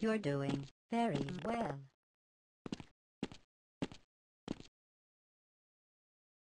You're doing very well.